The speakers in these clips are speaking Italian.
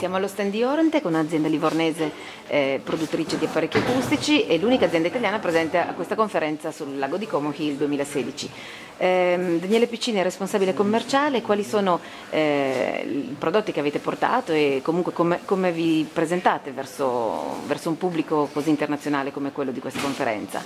Siamo allo stand di Orentec, un'azienda livornese eh, produttrice di apparecchi acustici e l'unica azienda italiana presente a questa conferenza sul lago di Como Hill 2016. Eh, Daniele Piccini è responsabile commerciale, quali sono eh, i prodotti che avete portato e comunque come, come vi presentate verso, verso un pubblico così internazionale come quello di questa conferenza?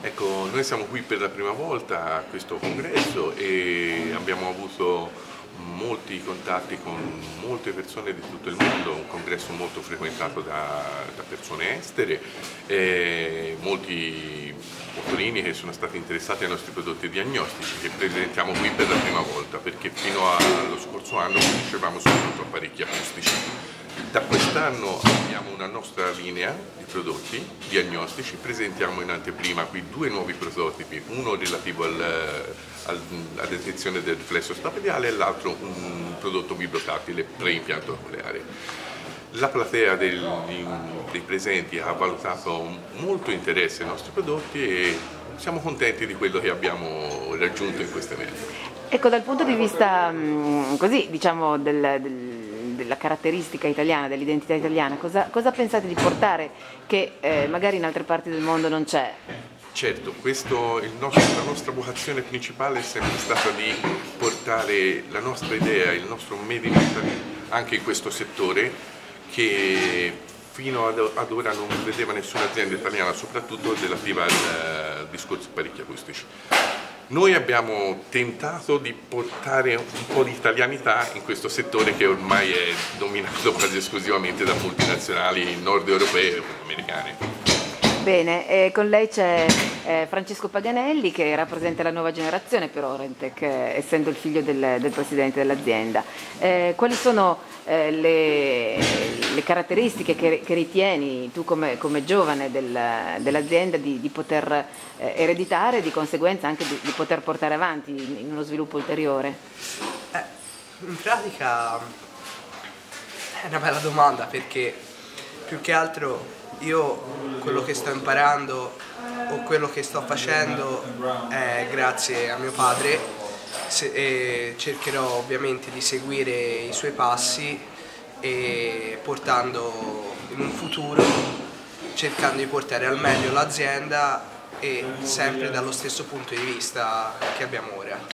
Ecco, noi siamo qui per la prima volta a questo congresso e abbiamo avuto molti contatti con molte persone di tutto il mondo, un congresso molto frequentato da, da persone estere, eh, molti motorini che sono stati interessati ai nostri prodotti diagnostici che presentiamo qui per la prima volta perché fino allo scorso anno conoscevamo soltanto apparecchi acustici. Da quest'anno abbiamo una nostra linea di prodotti diagnostici, presentiamo in anteprima qui due nuovi prototipi, uno relativo al, al, alla detezione del riflesso stapediale e l'altro un prodotto vibrotattile preimpianto nucleare. La platea del, dei presenti ha valutato molto interesse ai nostri prodotti e siamo contenti di quello che abbiamo raggiunto in questo evento. Ecco, dal punto di vista così, diciamo, del, del della caratteristica italiana, dell'identità italiana, cosa, cosa, pensate di portare che eh, magari in altre parti del mondo non c'è? Certo, questo, nostro, la nostra vocazione principale è sempre stata di portare la nostra idea, il nostro made in Italy anche in questo settore che fino ad, ad ora non vedeva nessuna azienda italiana, soprattutto relativa al uh, discorso apparecchi acustici. Noi abbiamo tentato di portare un po' di italianità in questo settore che ormai è dominato quasi esclusivamente da multinazionali nord europee o americane. Bene, eh, con lei c'è eh, Francesco Paganelli che rappresenta la nuova generazione per Orentec, eh, essendo il figlio del, del presidente dell'azienda. Eh, quali sono eh, le, le, caratteristiche che, che, ritieni tu come, come giovane del, dell'azienda di, di, poter eh, ereditare e di conseguenza anche di, di, poter portare avanti in uno sviluppo ulteriore? in pratica è una bella domanda perché più che altro io quello che sto imparando o quello che sto facendo è grazie a mio padre e cercherò ovviamente di seguire i suoi passi e portando in un futuro cercando di portare al meglio l'azienda e sempre dallo stesso punto di vista che abbiamo ora.